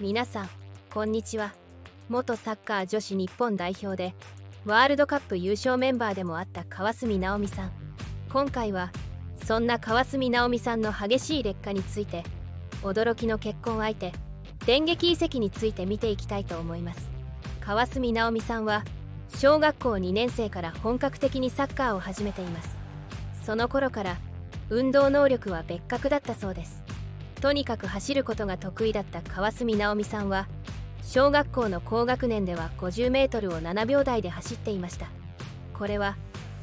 皆さんこんにちは。元サッカー女子日本代表でワールドカップ優勝メンバーでもあった川澄直美さん。今回はそんな川澄直美さんの激しい劣化について驚きの結婚相手電撃移籍について見ていきたいと思います。川澄直美さんは小学校2年生から本格的にサッカーを始めています。その頃から運動能力は別格だったそうです。とにかく走ることが得意だった川澄直美さんは小学校の高学年では 50m を7秒台で走っていました。これは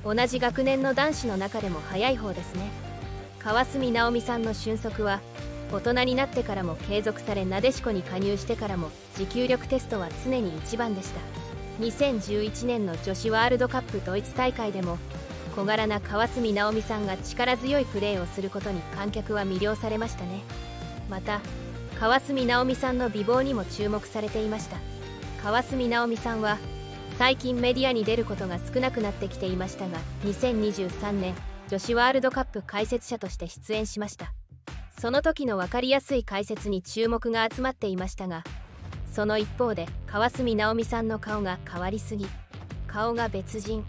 同じ学年の男子の中でも速い方ですね。川澄直美さんの俊足は大人になってからも継続されなでしこに加入してからも持久力テストは常に一番でした。2011年の女子ワールドカップドイツ大会でも小柄な川澄直美さんが力強いプレーをすることに観客は魅了されましたね。また川澄直美さんの美貌にも注目されていました。川澄直美さんは最近メディアに出ることが少なくなってきていましたが2023年女子ワールドカップ解説者として出演しました。その時の分かりやすい解説に注目が集まっていましたがその一方で川澄直美さんの顔が変わりすぎ顔が別人。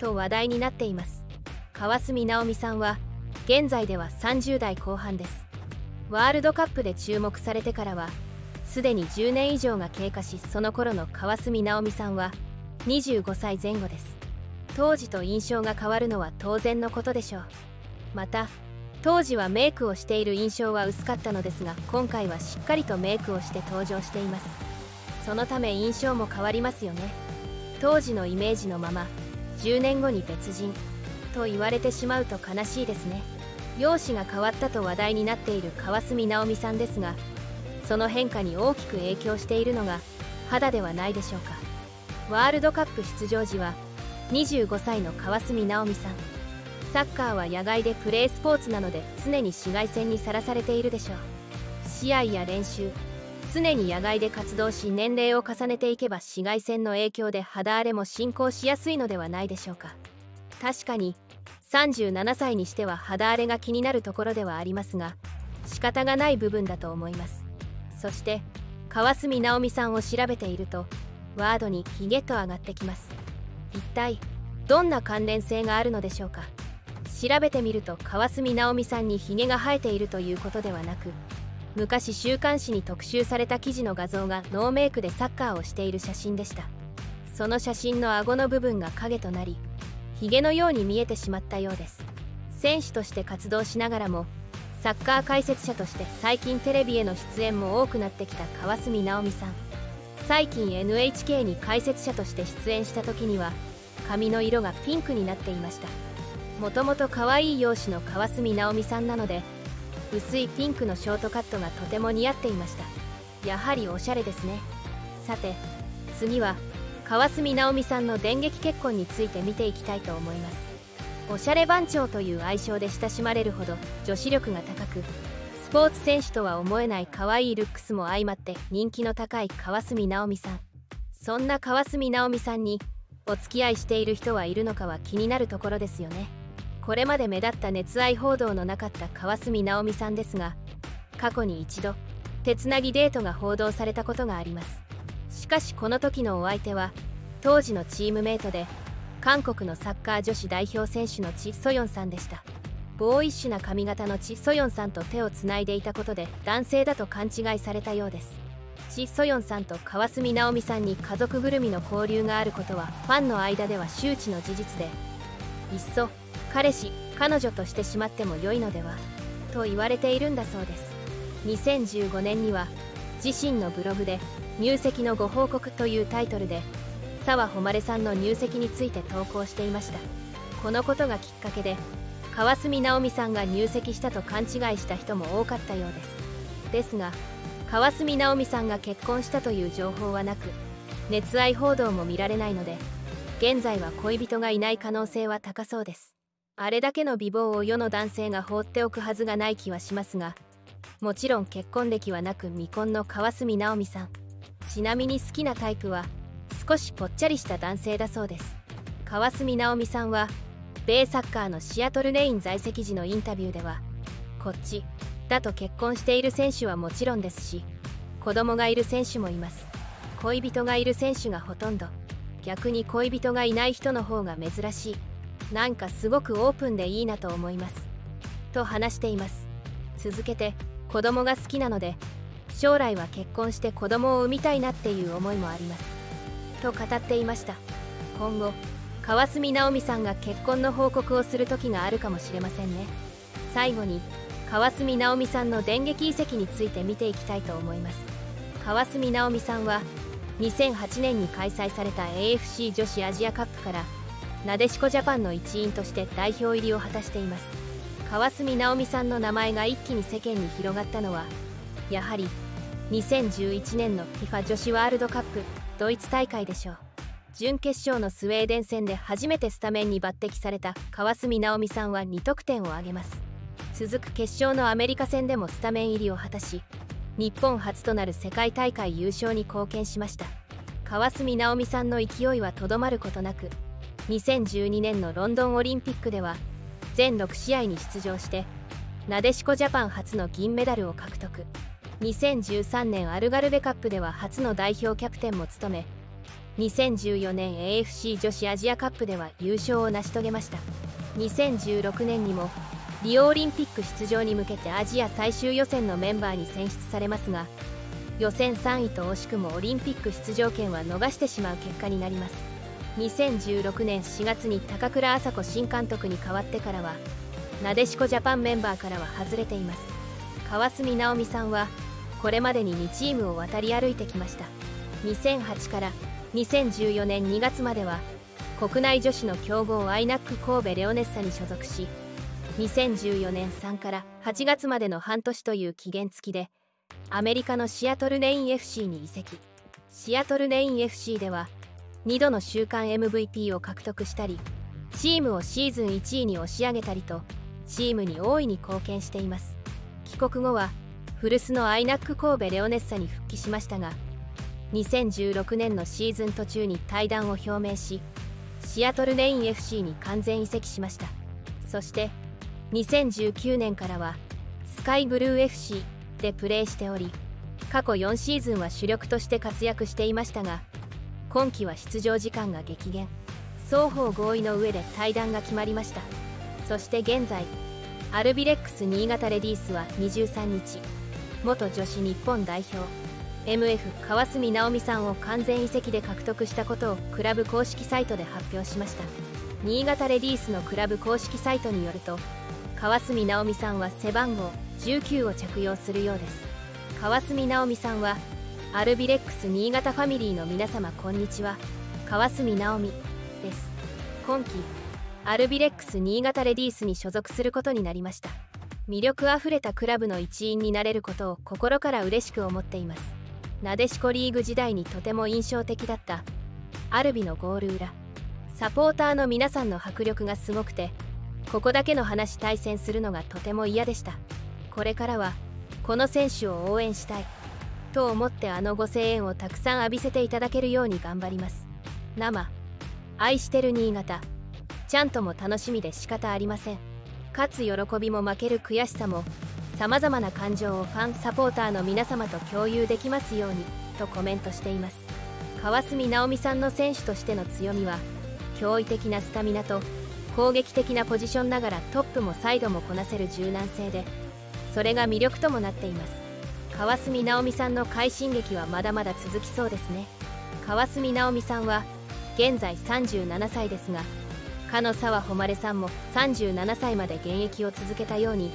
と話題になっています。川澄直美さんは現在では30代後半です。ワールドカップで注目されてからはすでに10年以上が経過しその頃の川澄直美さんは25歳前後です。当時と印象が変わるのは当然のことでしょう。また当時はメイクをしている印象は薄かったのですが今回はしっかりとメイクをして登場しています。そのため印象も変わりますよね。当時のイメージのまま10年後に別人と言われてしまうと悲しいですね。容姿が変わったと話題になっている川澄直美さんですがその変化に大きく影響しているのが肌ではないでしょうか。ワールドカップ出場時は25歳の川澄直美さん。サッカーは野外でプレースポーツなので常に紫外線にさらされているでしょう。試合や練習常に野外で活動し年齢を重ねていけば紫外線の影響で肌荒れも進行しやすいのではないでしょうか。確かに37歳にしては肌荒れが気になるところではありますが仕方がない部分だと思います。そして川澄直美さんを調べているとワードにヒゲと上がってきます。一体どんな関連性があるのでしょうか。調べてみると川澄直美さんにヒゲが生えているということではなく昔週刊誌に特集された記事の画像がノーメイクでサッカーをしている写真でした。その写真の顎の部分が影となりヒゲのように見えてしまったようです。選手として活動しながらもサッカー解説者として最近テレビへの出演も多くなってきた川澄直美さん。最近 NHK に解説者として出演した時には髪の色がピンクになっていました。もともと可愛い容姿の川澄直美さんなので薄いピンクのショートカットがとても似合っていました。やはりおしゃれですね。さて次は川澄直美さんの電撃結婚について見ていきたいと思います。おしゃれ番長という愛称で親しまれるほど女子力が高くスポーツ選手とは思えない可愛いルックスも相まって人気の高い川澄直美さん。そんな川澄直美さんにお付き合いしている人はいるのかは気になるところですよね。これまで目立った熱愛報道のなかった川澄直美さんですが過去に一度手つなぎデートが報道されたことがあります。しかしこの時のお相手は当時のチームメイトで韓国のサッカー女子代表選手のチ・ソヨンさんでした。ボーイッシュな髪型のチ・ソヨンさんと手をつないでいたことで男性だと勘違いされたようです。チ・ソヨンさんと川澄直美さんに家族ぐるみの交流があることはファンの間では周知の事実でいっそ彼氏彼女としてしまっても良いのではと言われているんだそうです。2015年には自身のブログで入籍のご報告というタイトルで澤穂希さんの入籍について投稿していました。このことがきっかけで川澄直美さんが入籍したと勘違いした人も多かったようです。ですが川澄直美さんが結婚したという情報はなく熱愛報道も見られないので現在は恋人がいない可能性は高そうです。あれだけの美貌を世の男性が放っておくはずがない気はしますがもちろん結婚歴はなく未婚の川澄直美さん。ちなみに好きなタイプは少しぽっちゃりした男性だそうです。川澄直美さんは米サッカーのシアトル・レイン在籍時のインタビューではこっちだと結婚している選手はもちろんですし子供がいる選手もいます。恋人がいる選手がほとんど。逆に恋人がいない人の方が珍しい。なんかすごくオープンでいいなと思います。と話しています。続けて子供が好きなので将来は結婚して子供を産みたいなっていう思いもあります。と語っていました。今後川澄直美さんが結婚の報告をする時があるかもしれませんね。最後に川澄直美さんの電撃移籍について見ていきたいと思います。川澄直美さんは2008年に開催された AFC 女子アジアカップからなでしこジャパンの一員として代表入りを果たしています。川澄直美さんの名前が一気に世間に広がったのはやはり2011年の FIFA 女子ワールドカップドイツ大会でしょう。準決勝のスウェーデン戦で初めてスタメンに抜擢された川澄直美さんは2得点を挙げます。続く決勝のアメリカ戦でもスタメン入りを果たし日本初となる世界大会優勝に貢献しました。川澄直美さんの勢いはとどまることなく2012年のロンドンオリンピックでは全6試合に出場してなでしこジャパン初の銀メダルを獲得。2013年アルガルベカップでは初の代表キャプテンも務め2014年 AFC 女子アジアカップでは優勝を成し遂げました。2016年にもリオオリンピック出場に向けてアジア最終予選のメンバーに選出されますが予選3位と惜しくもオリンピック出場権は逃してしまう結果になります。2016年4月に高倉麻子新監督に代わってからはなでしこジャパンメンバーからは外れています。川澄直美さんはこれまでに2チームを渡り歩いてきました。2008から2014年2月までは国内女子の強豪アイナック神戸レオネッサに所属し2014年3から8月までの半年という期限付きでアメリカのシアトルレイン FC に移籍。シアトルレイン FC では2度の週間 MVP を獲得したりチームをシーズン1位に押し上げたりとチームに大いに貢献しています。帰国後は古巣のアイナック神戸レオネッサに復帰しましたが2016年のシーズン途中に退団を表明しシアトルレイン FC に完全移籍しました。そして2019年からはスカイブルー FC でプレーしており過去4シーズンは主力として活躍していましたが今季は出場時間が激減。双方合意の上で退団が決まりました。そして現在アルビレックス新潟レディースは23日元女子日本代表 MF 川澄直美さんを完全移籍で獲得したことをクラブ公式サイトで発表しました。新潟レディースのクラブ公式サイトによると川澄直美さんは背番号19を着用するようです。川澄直美さんはアルビレックス新潟ファミリーの皆様こんにちは。川澄直美です。今季アルビレックス新潟レディースに所属することになりました。魅力あふれたクラブの一員になれることを心から嬉しく思っています。なでしこリーグ時代にとても印象的だったアルビのゴール裏。サポーターの皆さんの迫力がすごくてここだけの話対戦するのがとても嫌でした。これからはこの選手を応援したい。と思ってあのご声援をたくさん浴びせていただけるように頑張ります。生愛してる新潟。ちゃんとも楽しみで仕方ありません。勝つ喜びも負ける悔しさもさまざまな感情をファンサポーターの皆様と共有できますようにとコメントしています。川澄直美さんの選手としての強みは驚異的なスタミナと攻撃的なポジションながらトップもサイドもこなせる柔軟性でそれが魅力ともなっています。川澄直美さんの快進撃はまだまだ続きそうですね。川澄直美さんは現在37歳ですがかの沢誉さんも37歳まで現役を続けたように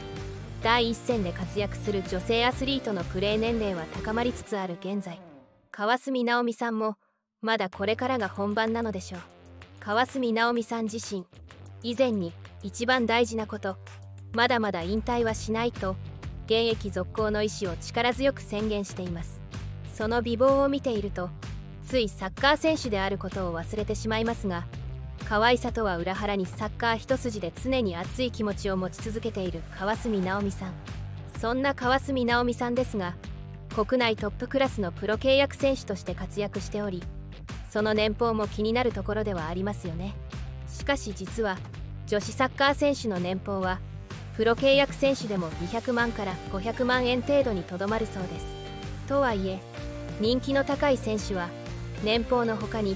第一線で活躍する女性アスリートのプレー年齢は高まりつつある現在。川澄直美さんもまだこれからが本番なのでしょう。川澄直美さん自身以前に一番大事なことまだまだ引退はしないと現役続行の意思を力強く宣言しています。その美貌を見ているとついサッカー選手であることを忘れてしまいますが可愛さとは裏腹にサッカー一筋で常に熱い気持ちを持ち続けている川澄直美さん。そんな川澄直美さんですが国内トップクラスのプロ契約選手として活躍しておりその年俸も気になるところではありますよね。しかし実は女子サッカー選手の年俸はプロ契約選手でも200万から500万円程度にとどまるそうです。とはいえ人気の高い選手は年俸の他に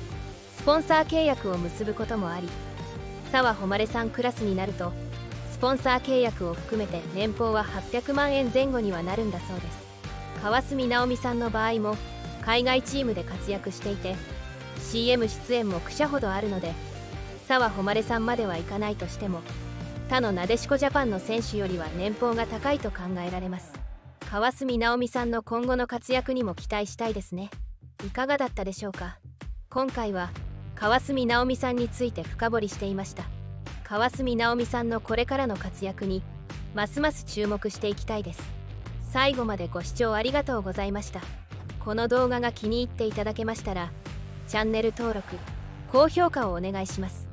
スポンサー契約を結ぶこともあり澤穂さんクラスになるとスポンサー契約を含めて年俸は800万円前後にはなるんだそうです。川澄直美さんの場合も海外チームで活躍していて CM 出演もくしゃほどあるので澤穂さんまではいかないとしても他のなでしこジャパンの選手よりは年俸が高いと考えられます。川澄直美さんの今後の活躍にも期待したいですね。いかがだったでしょうか？今回は川澄直美さんについて深掘りしていました。川澄直美さんのこれからの活躍にますます注目していきたいです。最後までご視聴ありがとうございました。この動画が気に入っていただけましたらチャンネル登録高評価をお願いします。